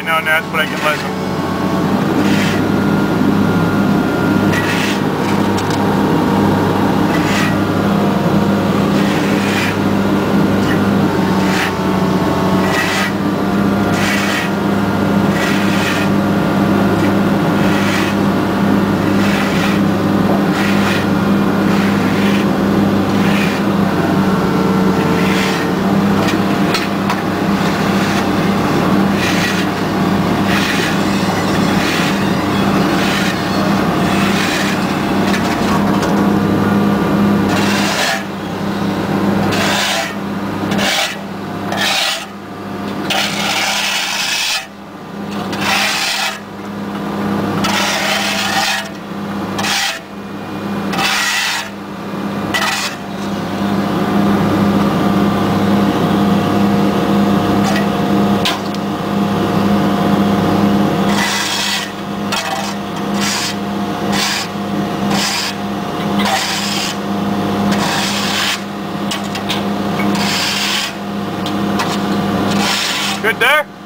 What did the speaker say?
right now, Nats, but I can listen. Good there?